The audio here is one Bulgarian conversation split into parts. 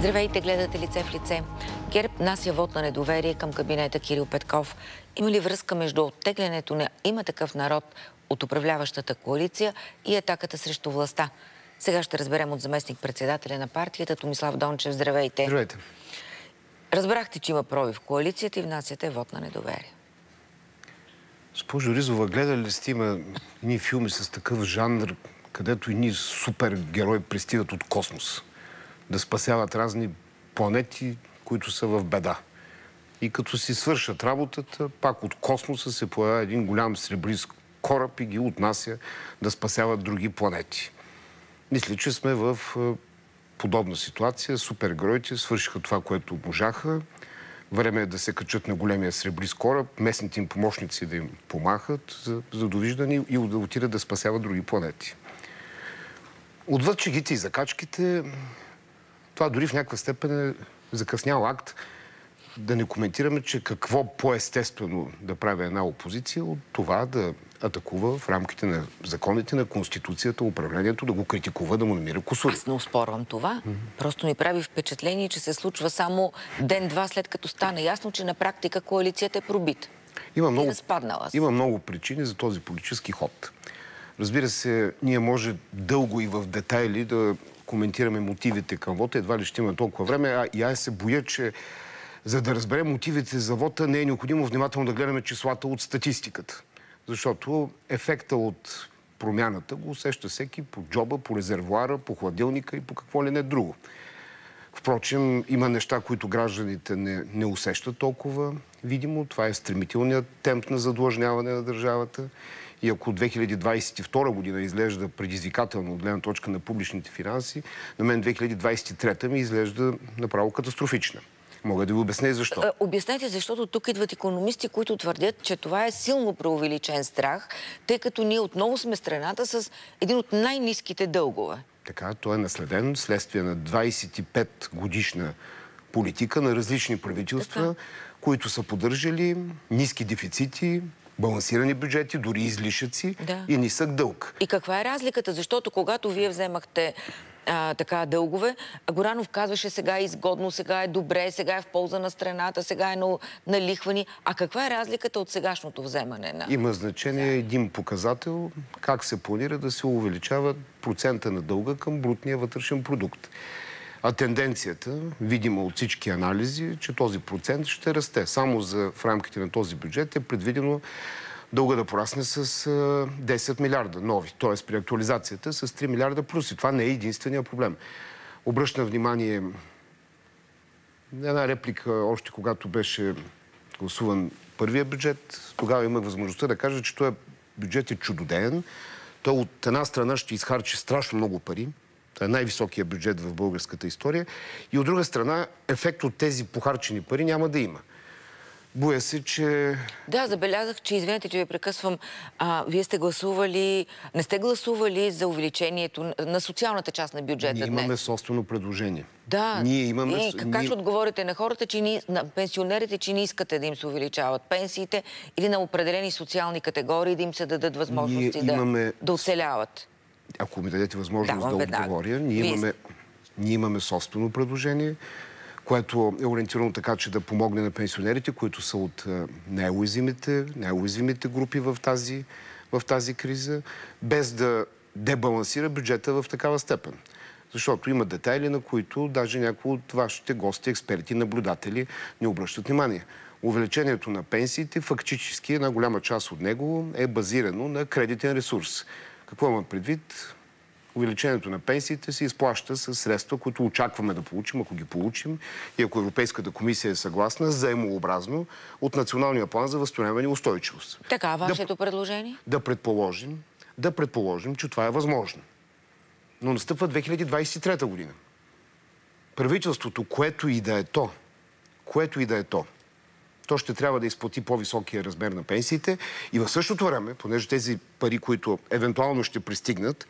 Здравейте, гледате лице в лице. ГЕРБ нася вод на недоверие към кабинета Кирил Петков. Има ли връзка между оттеглянето на има такъв народ от управляващата коалиция и атаката срещу властта? Сега ще разберем от заместник председателя на партията Томислав Дончев. Здравейте. Здравейте. Разбрахте, че има проби в коалицията и внасяте вод на недоверие. Госпожо Ризова, гледали ли сте има ни филми с такъв жанр, където и ни супергерои пристигат от космос да спасяват разни планети, които са в беда. И като си свършат работата, пак от космоса се появява един голям сребрист кораб и ги отнася да спасяват други планети. Мисля, че сме в подобна ситуация. Супергероите свършиха това, което можаха. Време е да се качат на големия сребрист кораб, местните им помощници да им помахат за, за довиждане и да отидат да спасяват други планети. Отвъд чегите и закачките, това дори в някаква степен е закъснял акт. Да не коментираме, че какво по-естествено да прави една опозиция от това да атакува в рамките на законите на Конституцията, управлението, да го критикува, да му намира кусури. Аз не успорвам това. Просто ми прави впечатление, че се случва само ден-два след като стане ясно, че на практика коалицията е пробита. Има много, има много причини за този политически ход. Разбира се, ние може дълго и в детайли да коментираме мотивите към вота. Едва ли ще има толкова време. А, и аз се боя, че за да разберем мотивите за вота, не е необходимо внимателно да гледаме числата от статистиката. Защото ефекта от промяната го усеща всеки по джоба, по резервуара, по хладилника и по какво ли не друго. Впрочем, има неща, които гражданите не, не усещат толкова видимо. Това е стремителният темп на задлъжняване на държавата. И ако 2022 година изглежда предизвикателно от гледна точка на публичните финанси, на мен 2023 ми изглежда направо катастрофична. Мога да ви обясня и защо. Е, обяснете, защото тук идват економисти, които твърдят, че това е силно преувеличен страх, тъй като ние отново сме страната с един от най-низките дългове. Така, той е наследен следствие на 25 годишна политика на различни правителства, така. които са поддържали ниски дефицити, балансирани бюджети, дори излишъци да. и нисък дълг. И каква е разликата? Защото когато вие вземахте а, така дългове. Горанов казваше сега е изгодно, сега е добре, сега е в полза на страната, сега е на, на лихвани. А каква е разликата от сегашното вземане на... Има значение един показател, как се планира да се увеличава процента на дълга към брутния вътрешен продукт. А тенденцията, видима от всички анализи, че този процент ще расте. Само за, в рамките на този бюджет е предвидено дълга да порасне с 10 милиарда нови, т.е. при актуализацията с 3 милиарда плюс. И това не е единствения проблем. Обръщам внимание една реплика, още когато беше гласуван първия бюджет. Тогава имах възможността да кажа, че този бюджет е чудодеен. Той от една страна ще изхарчи страшно много пари. Е най-високия бюджет в българската история. И от друга страна, ефект от тези похарчени пари няма да има. Боя се, че... Да, забелязах, че, извинете, че ви прекъсвам, а, вие сте гласували, не сте гласували за увеличението на социалната част на бюджета Ние имаме днес. собствено предложение. Да. Ние имаме... И как ние... ще отговорите на хората, че ни, на пенсионерите, че не искате да им се увеличават пенсиите или на определени социални категории да им се дадат възможности да, имаме... да оцеляват? Ако ми дадете възможност да, отговоря, ние имаме, ние имаме собствено предложение което е ориентирано така, че да помогне на пенсионерите, които са от е, най-уязвимите, най-уязвимите групи в тази, в тази криза, без да дебалансира бюджета в такава степен. Защото има детайли, на които даже някои от вашите гости, експерти, наблюдатели не обръщат внимание. Увеличението на пенсиите, фактически една голяма част от него е базирано на кредитен ресурс. Какво имам предвид? увеличението на пенсиите се изплаща с средства, които очакваме да получим, ако ги получим и ако Европейската комисия е съгласна, заемообразно от Националния план за възстановяване и устойчивост. Така, вашето да, предложение? Да предположим, да предположим, че това е възможно. Но настъпва 2023 година. Правителството, което и да е то, което и да е то, то ще трябва да изплати по-високия размер на пенсиите и в същото време, понеже тези пари, които евентуално ще пристигнат,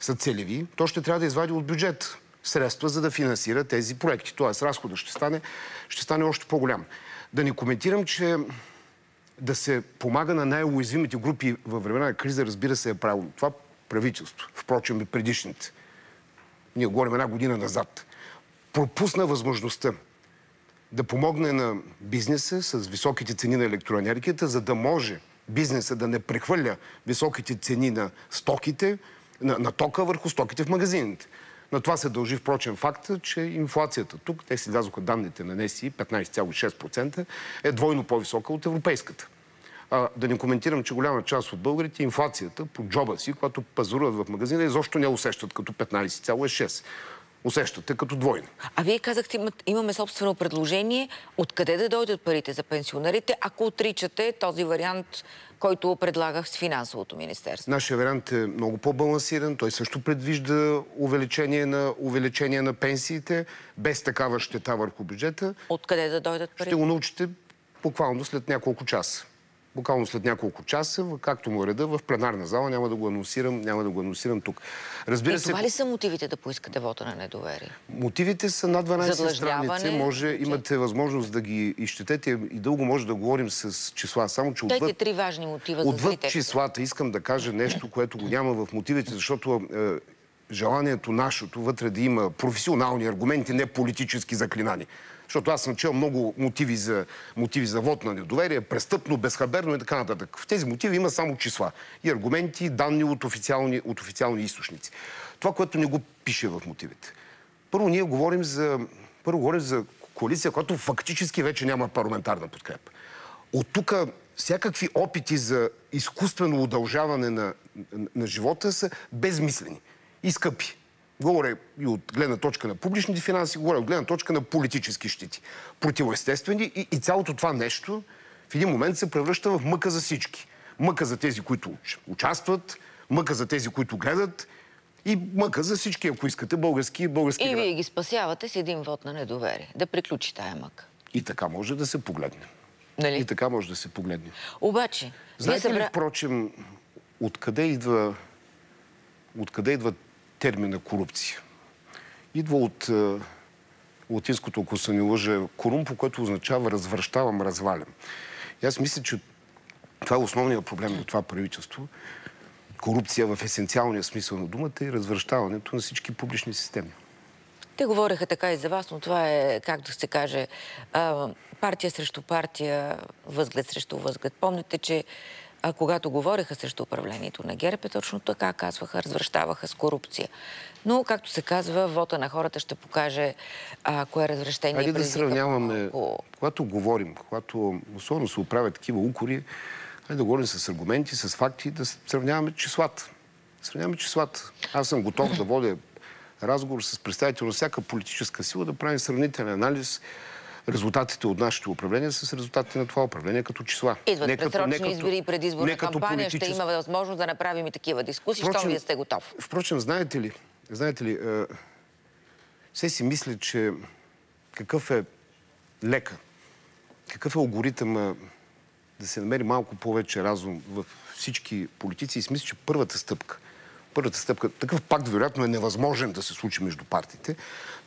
са целеви, то ще трябва да извади от бюджет средства, за да финансира тези проекти. Тоест, разходът ще стане, ще стане още по-голям. Да не коментирам, че да се помага на най-уязвимите групи във времена на криза, разбира се, е правилно. Това правителство, впрочем и предишните. Ние говорим една година назад. пропусна възможността да помогне на бизнеса с високите цени на електроенергията, за да може бизнеса да не прехвърля високите цени на стоките, на, на тока върху стоките в магазините. На това се дължи, впрочем, факта, че инфлацията тук, те си влязоха данните на НЕСИ, 15,6%, е двойно по-висока от европейската. А, да не коментирам, че голяма част от българите инфлацията по джоба си, когато пазаруват в магазина, изобщо не усещат като 15,6 усещате като двойно. А вие казахте, имаме собствено предложение. Откъде да дойдат парите за пенсионерите, ако отричате този вариант, който предлагах с финансовото министерство? Нашия вариант е много по-балансиран. Той също предвижда увеличение на, увеличение на пенсиите, без такава щета върху бюджета. Откъде да дойдат парите? Ще го научите буквално след няколко часа буквално след няколко часа, както му е реда, в пленарна зала. Няма да го анонсирам, няма да го анонсирам тук. Разбира и се, това ли са мотивите да поискате вота на недоверие? Мотивите са над 12 страници. Може, имате възможност да ги изчетете и дълго може да говорим с числа. Само, че отвъд, три важни мотива за отвъд числата искам да кажа нещо, което го няма в мотивите, защото е, желанието нашето вътре да има професионални аргументи, не политически заклинани. Защото аз съм чел много мотиви за, мотиви за вод на недоверие, престъпно, безхаберно и така нататък. В тези мотиви има само числа и аргументи, данни от официални, от официални източници. Това, което не го пише в мотивите. Първо ние говорим за, първо говорим за коалиция, която фактически вече няма парламентарна подкрепа. От тук всякакви опити за изкуствено удължаване на, на, на живота са безмислени и скъпи. Говоря и от гледна точка на публичните финанси, говоря от гледна точка на политически щити. Противоестествени и, и цялото това нещо в един момент се превръща в мъка за всички. Мъка за тези, които участват, мъка за тези, които гледат и мъка за всички, ако искате, български български И вие ги спасявате с един вод на недоверие. Да приключи тая мъка. И така може да се погледне. Нали? И така може да се погледне. Обаче, Знаете събра... ли, впрочем, откъде идва, откъде идва термина корупция. Идва от е, латинското, ако се не лъжа, корумпо, което означава развръщавам, развалям. И аз мисля, че това е основният проблем на това правителство. Корупция в есенциалния смисъл на думата и развръщаването на всички публични системи. Те говореха така и за вас, но това е, как да се каже, партия срещу партия, възглед срещу възглед. Помните, че а когато говореха срещу управлението на ГЕРБ, е точно така казваха, развръщаваха с корупция. Но, както се казва, вота на хората ще покаже а, кое развръщение Айде да сравняваме, малко... когато говорим, когато особено се оправят такива укори, айде да говорим с аргументи, с факти, да сравняваме числата. Сравняваме числата. Аз съм готов да водя разговор с представител на всяка политическа сила, да правим сравнителен анализ резултатите от нашето управление с резултатите на това управление като числа. Идват не предсрочни като, избори и предизборна кампания. Политически... Ще има възможност да направим и такива дискусии, впрочем, що вие сте готов. Впрочем, знаете ли, знаете ли, е, все си мисля, че какъв е лека, какъв е алгоритъм да се намери малко повече разум в всички политици и си мисля, че първата стъпка, първата стъпка, такъв пакт вероятно е невъзможен да се случи между партиите,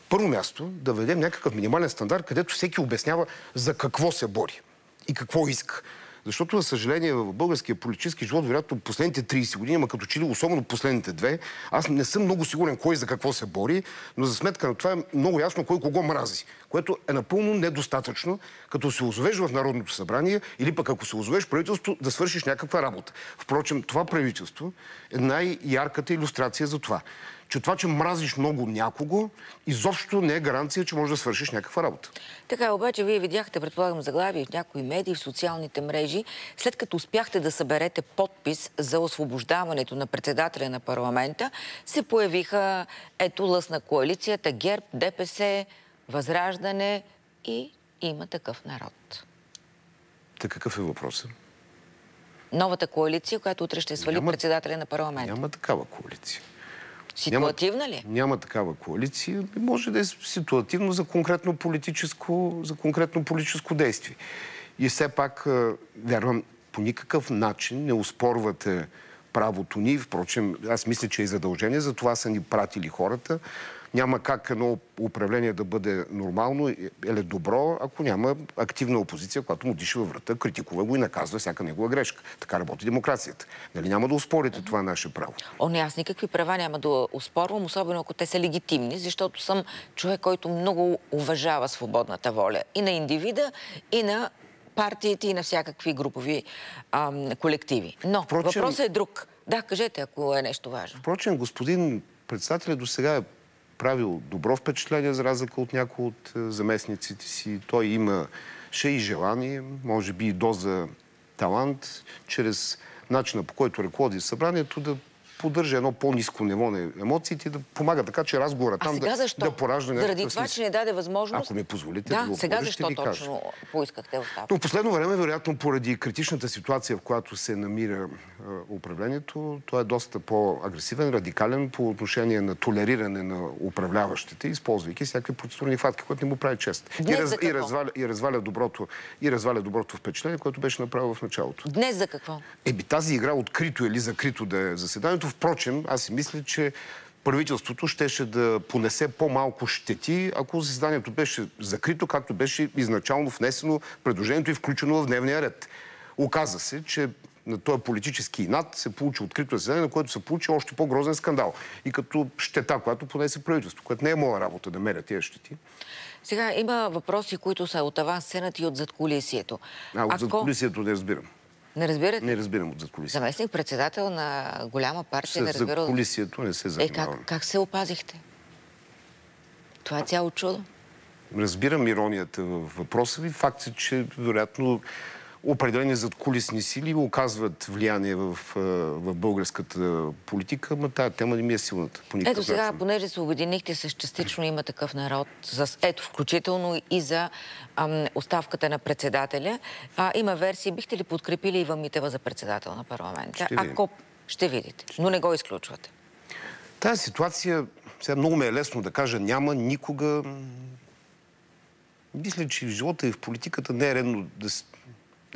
първо място да ведем някакъв минимален стандарт, където всеки обяснява за какво се бори и какво иска. Защото, за съжаление, в българския политически живот, вероятно, последните 30 години, ама като че особено последните две, аз не съм много сигурен кой за какво се бори, но за сметка на това е много ясно кой кого мрази, което е напълно недостатъчно, като се озовеш в Народното събрание или пък ако се озовеш правителство, да свършиш някаква работа. Впрочем, това правителство е най-ярката иллюстрация за това че това, че мразиш много някого, изобщо не е гаранция, че можеш да свършиш някаква работа. Така, обаче, вие видяхте, предполагам, заглавие в някои медии, в социалните мрежи, след като успяхте да съберете подпис за освобождаването на председателя на парламента, се появиха, ето, лъсна коалицията, ГЕРБ, ДПС, Възраждане и има такъв народ. Така какъв е въпросът? Новата коалиция, която утре ще свали няма, председателя на парламента. Няма такава коалиция. Ситуативна няма, ли? Няма такава коалиция. Може да е ситуативно за конкретно политическо, за конкретно политическо действие. И все пак, вярвам, по никакъв начин не успорвате правото ни. Впрочем, аз мисля, че е задължение. За това са ни пратили хората. Няма как едно управление да бъде нормално или добро, ако няма активна опозиция, която му диша във врата, критикува го и наказва всяка негова грешка. Така работи демокрацията. Нали няма да успорите това наше право? О, не, аз никакви права няма да успорвам, особено ако те са легитимни, защото съм човек, който много уважава свободната воля и на индивида, и на партиите, и на всякакви групови ам, колективи. Но Впрочем... въпросът е друг. Да, кажете, ако е нещо важно. Впрочем, господин председателя до сега е правил добро впечатление, за разлика от някои от е, заместниците си. Той има ще и желание, може би и доза талант, чрез начина по който ръководи събранието да поддържа едно по-низко ниво на емоциите и да помага така, че разговора там да, защо? да поражда някакъв Заради това, че не даде възможност... Ако ми позволите да, да сега защо точно кажа. поискахте оставка? Но в последно време, вероятно, поради критичната ситуация, в която се намира е, управлението, той е доста по-агресивен, радикален по отношение на толериране на управляващите, използвайки всякакви процедурни фатки, което не му прави чест. И, раз, и, разваля, и, разваля доброто, и разваля доброто впечатление, което беше направил в началото. Днес за какво? Еби тази игра открито или закрито да е заседанието, впрочем, аз си мисля, че правителството щеше да понесе по-малко щети, ако заседанието беше закрито, както беше изначално внесено предложението и включено в дневния ред. Оказа се, че на този политически инат се получи открито заседание, на което се получи още по-грозен скандал. И като щета, която понесе правителство, което не е моя работа да меря тези щети. Сега има въпроси, които са от аван сцената и от задколисието. А, от Ако... задколисието не разбирам. Не разбирате? Не разбирам от задколисието. Заместник председател на голяма партия не разбира... Задколисието не се занимавам. Е, как, как се опазихте? Това е цяло чудо. Разбирам иронията в въпроса ви. Факт е, че вероятно определени задкулисни сили оказват влияние в, в българската политика, но тази тема не ми е силната. По ето сега, начин. понеже се обединихте с частично има такъв народ, с, ето включително и за ам, оставката на председателя, а, има версии, бихте ли подкрепили Ива Митева за председател на парламента? Ще Ако ще видите, но не го изключвате. Тази ситуация, сега много ме е лесно да кажа, няма никога... Мисля, че в живота и в политиката не е редно да,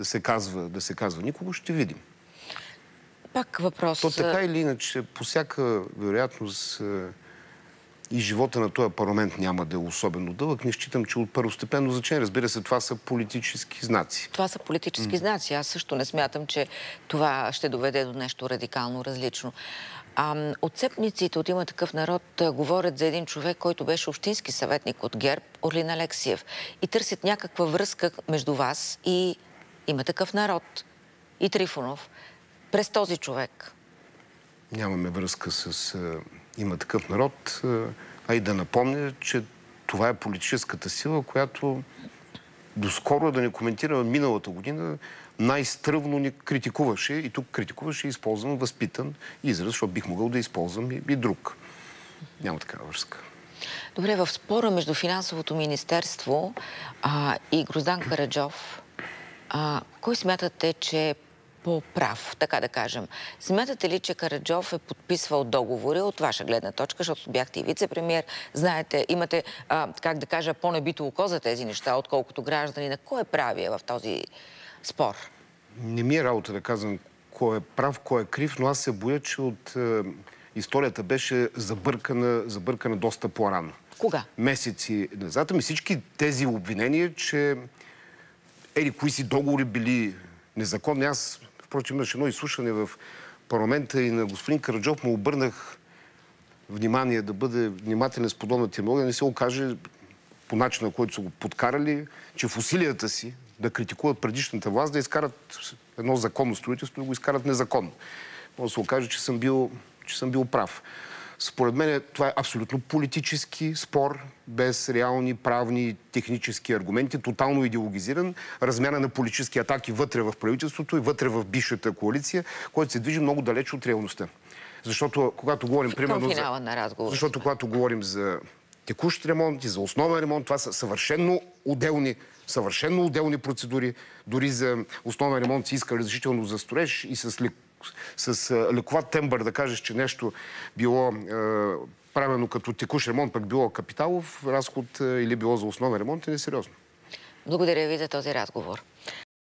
да се казва, да се казва никого, ще видим. Пак въпрос. То така или иначе, по всяка вероятност и живота на този парламент няма да е особено дълъг. Не считам, че от първостепенно значение. Разбира се, това са политически знаци. Това са политически mm. знаци. Аз също не смятам, че това ще доведе до нещо радикално различно. А, отцепниците от има такъв народ говорят за един човек, който беше общински съветник от ГЕРБ, Орлин Алексиев. И търсят някаква връзка между вас и има такъв народ. И Трифонов. През този човек. Нямаме връзка с а, има такъв народ. А и да напомня, че това е политическата сила, която доскоро, да не коментираме миналата година, най-стръвно ни критикуваше. И тук критикуваше и използвам възпитан израз, защото бих могъл да използвам и, и друг. Няма такава връзка. Добре, в спора между финансовото министерство а, и Гроздан Караджов, а, кой смятате, че е по-прав, така да кажем? Смятате ли, че Караджов е подписвал договори от ваша гледна точка, защото бяхте и вице-премьер, знаете, имате, а, как да кажа, по-небито око за тези неща, отколкото граждани. На кой е правия в този спор? Не ми е работа да казвам кой е прав, кой е крив, но аз се боя, че от е, историята беше забъркана, забъркана доста по-рано. Кога? Месеци назад. Ами всички тези обвинения, че ели кои си договори били незаконни. Аз, впрочем, имаше едно изслушане в парламента и на господин Караджов му обърнах внимание да бъде внимателен с подобна терминология, да не се окаже по начина, който са го подкарали, че в усилията си да критикуват предишната власт, да изкарат едно законно строителство и го изкарат незаконно. Може да се окаже, че съм бил, че съм бил прав. Според мен това е абсолютно политически спор, без реални правни технически аргументи, тотално идеологизиран, размяна на политически атаки вътре в правителството и вътре в бившата коалиция, който се движи много далеч от реалността. Защото когато говорим, примерно... За... На. Защото когато говорим за текущ ремонт и за основен ремонт, това са съвършенно отделни съвършенно отделни процедури. Дори за основен ремонт си иска разрешително за строеж и с с лековат тембър да кажеш, че нещо било правено като текущ ремонт, пък било капиталов разход или било за основен ремонт е несериозно. Благодаря ви за този разговор.